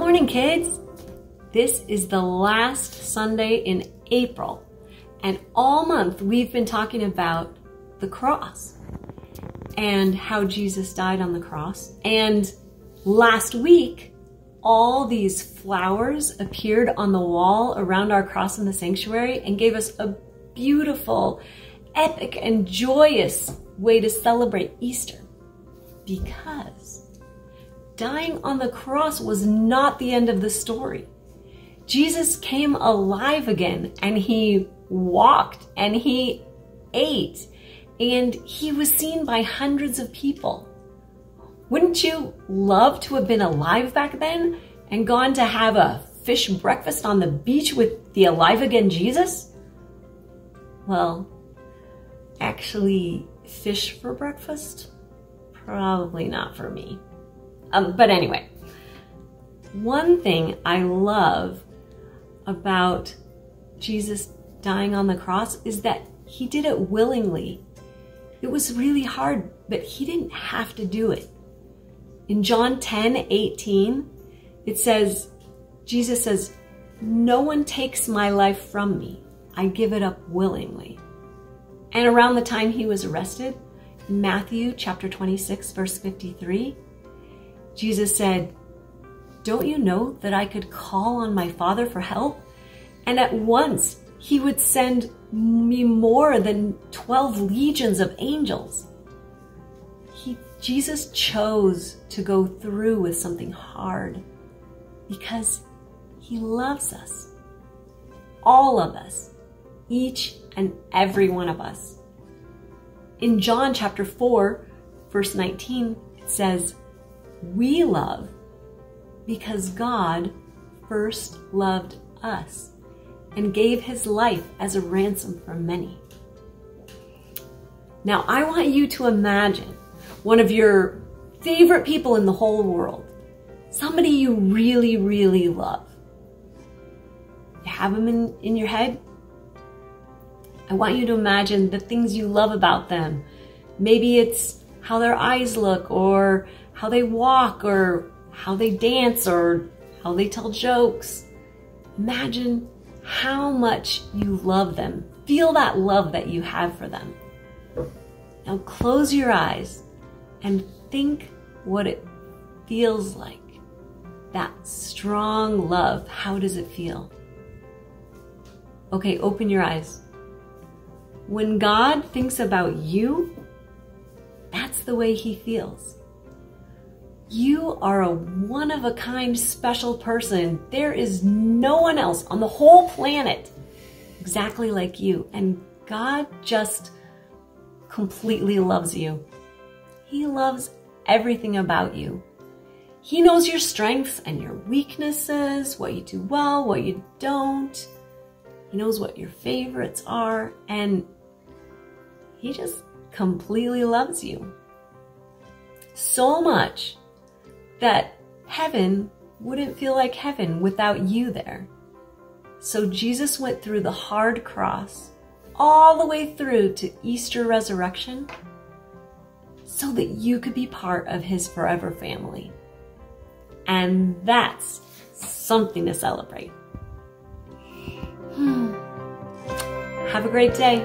morning, kids. This is the last Sunday in April, and all month we've been talking about the cross and how Jesus died on the cross. And last week, all these flowers appeared on the wall around our cross in the sanctuary and gave us a beautiful, epic, and joyous way to celebrate Easter. Because dying on the cross was not the end of the story. Jesus came alive again and he walked and he ate and he was seen by hundreds of people. Wouldn't you love to have been alive back then and gone to have a fish breakfast on the beach with the alive again Jesus? Well, actually, fish for breakfast? Probably not for me. Um, but anyway, one thing I love about Jesus dying on the cross is that he did it willingly. It was really hard, but he didn't have to do it. In John 10 18, it says, Jesus says, No one takes my life from me. I give it up willingly. And around the time he was arrested, Matthew chapter 26, verse 53, Jesus said, Don't you know that I could call on my Father for help? And at once he would send me more than 12 legions of angels. He, Jesus chose to go through with something hard because he loves us. All of us. Each and every one of us. In John chapter 4, verse 19, it says, We love because God first loved us and gave his life as a ransom for many. Now, I want you to imagine one of your favorite people in the whole world, somebody you really, really love. You have them in, in your head? I want you to imagine the things you love about them. Maybe it's how their eyes look, or how they walk, or how they dance, or how they tell jokes. Imagine how much you love them. Feel that love that you have for them. Now close your eyes and think what it feels like. That strong love, how does it feel? Okay, open your eyes. When God thinks about you, that's the way he feels. You are a one of a kind special person. There is no one else on the whole planet exactly like you. And God just completely loves you. He loves everything about you. He knows your strengths and your weaknesses, what you do well, what you don't. He knows what your favorites are, and He just completely loves you. So much that heaven wouldn't feel like heaven without you there. So Jesus went through the hard cross all the way through to Easter resurrection so that you could be part of his forever family. And that's something to celebrate. Hmm. Have a great day.